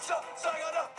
ささよなら。